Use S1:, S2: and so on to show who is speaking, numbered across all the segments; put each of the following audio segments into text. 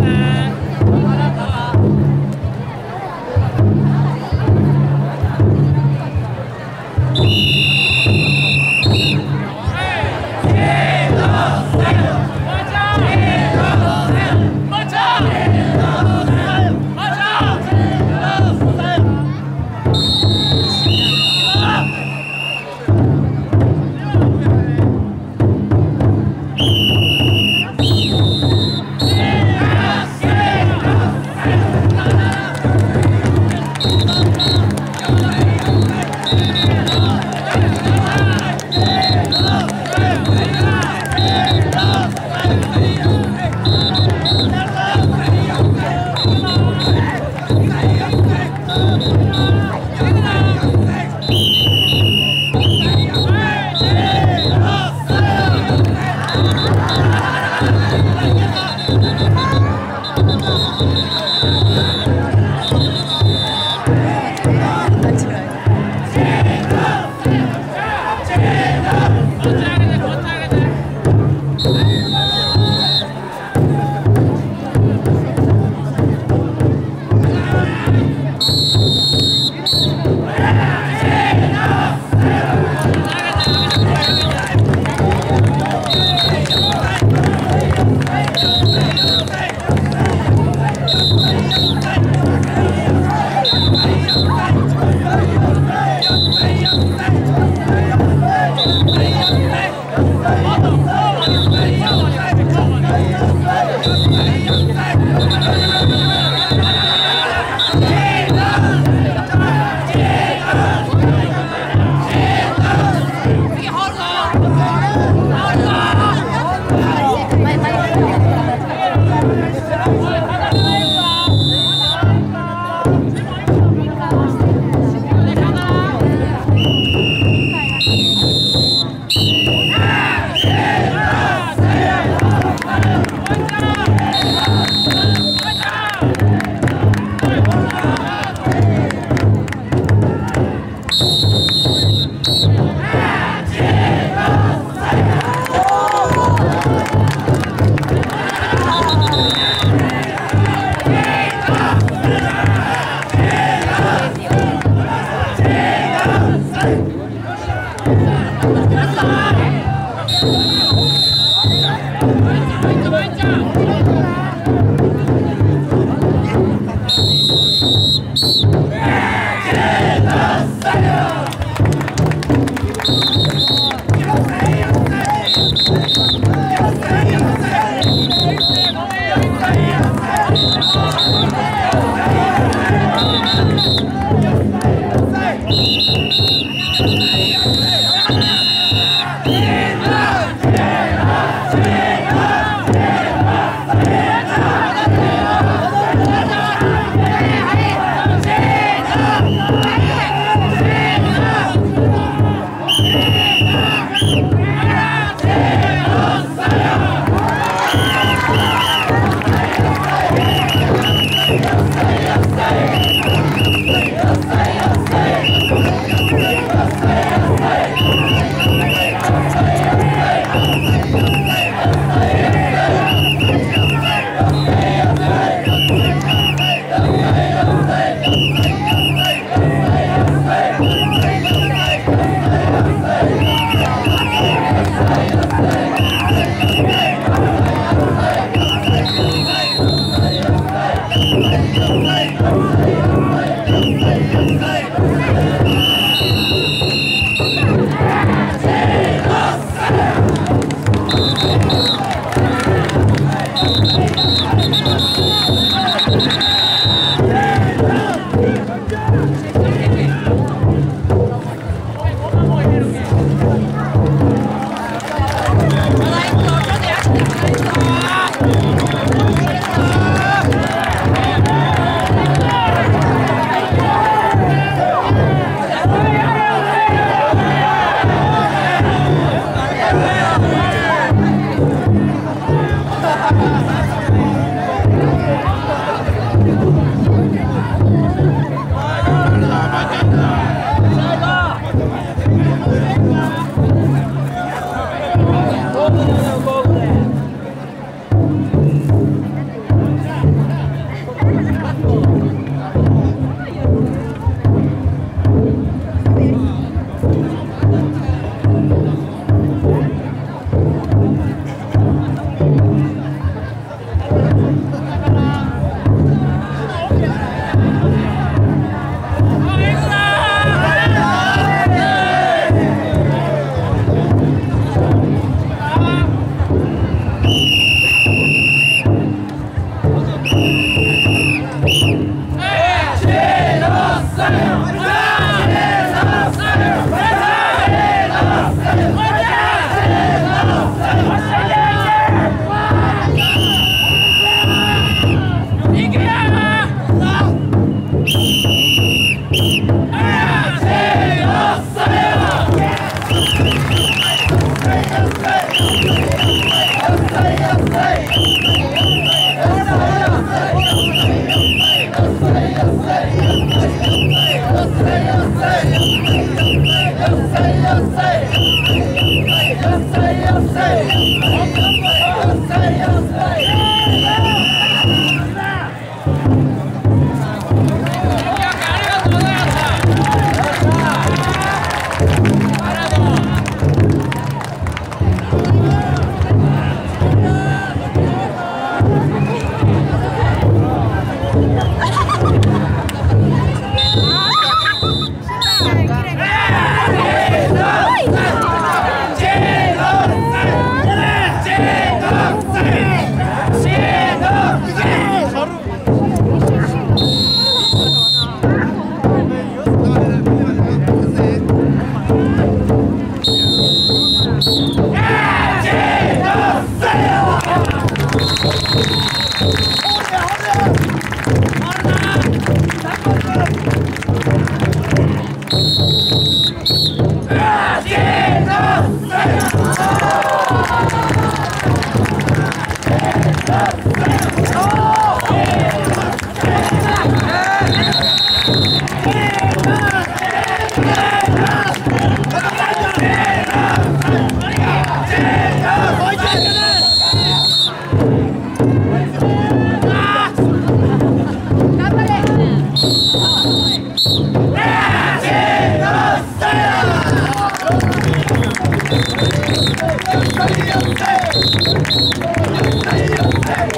S1: Olá. Uhum.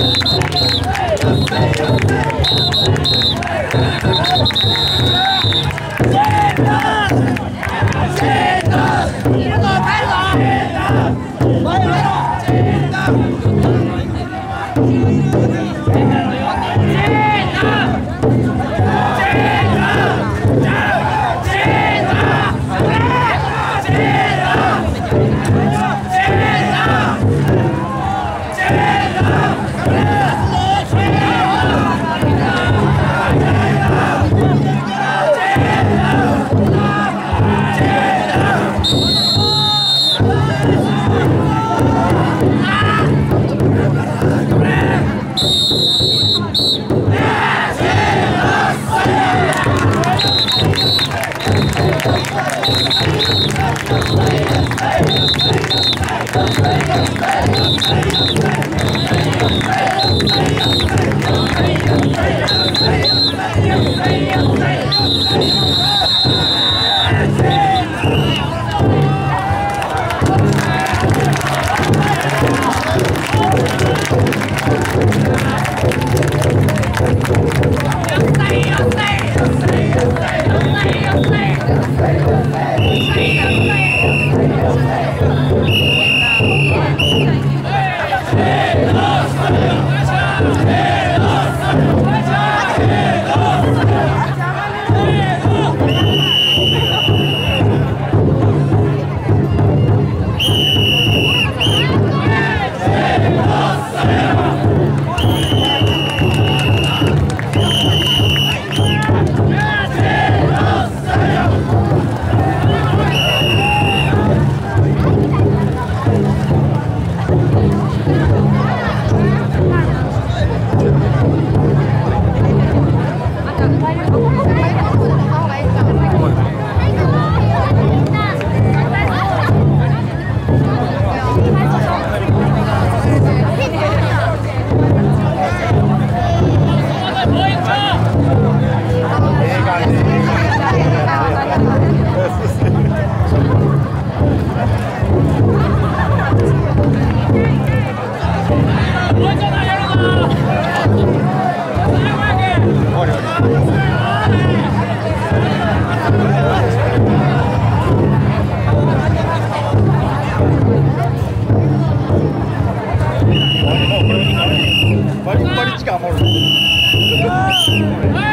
S1: Yeah. Thank you. Wow.